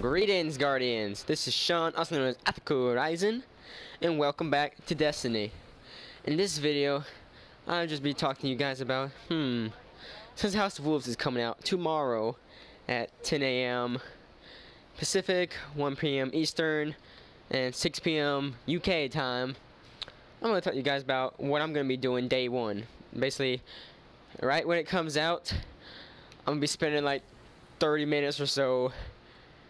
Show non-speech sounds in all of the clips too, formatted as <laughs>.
Greetings, Guardians. This is Sean, also known as Ethical Horizon, and welcome back to Destiny. In this video, I'll just be talking to you guys about, hmm, since House of Wolves is coming out tomorrow at 10 a.m. Pacific, 1 p.m. Eastern, and 6 p.m. UK time, I'm going to talk to you guys about what I'm going to be doing day one. Basically, right when it comes out, I'm going to be spending like 30 minutes or so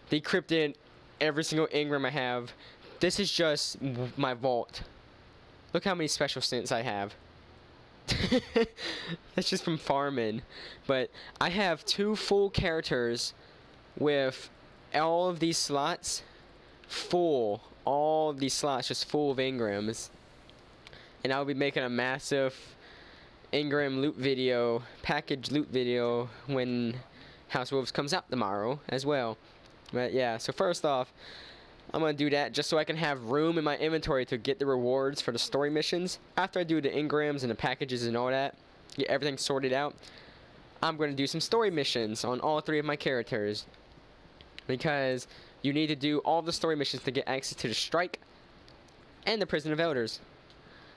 decrypting every single engram I have. This is just my vault. Look how many special stints I have. <laughs> That's just from farming. But I have two full characters with all of these slots full. All of these slots just full of engrams. And I'll be making a massive engram loot video, package loot video when House Wolves comes out tomorrow as well. But yeah, so first off, I'm going to do that just so I can have room in my inventory to get the rewards for the story missions. After I do the engrams and the packages and all that, get everything sorted out, I'm going to do some story missions on all three of my characters. Because you need to do all the story missions to get access to the strike and the prison of elders.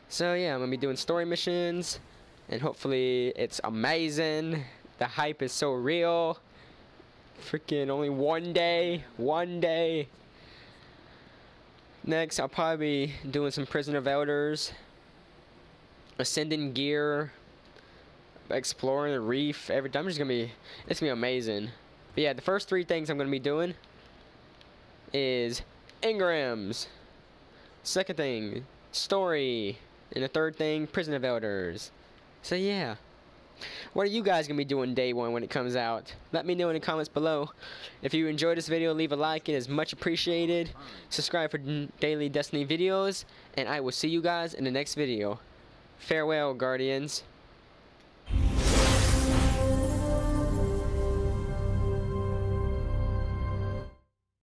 So yeah, I'm going to be doing story missions and hopefully it's amazing. The hype is so real. Freaking only one day. One day. Next, I'll probably be doing some Prison of Elders. Ascending gear. Exploring the reef. Every time. just gonna be. It's gonna be amazing. But yeah, the first three things I'm gonna be doing is engrams. Second thing, story. And the third thing, Prison of Elders. So yeah. What are you guys going to be doing day one when it comes out? Let me know in the comments below. If you enjoyed this video, leave a like. It is much appreciated. Subscribe for daily Destiny videos. And I will see you guys in the next video. Farewell, Guardians.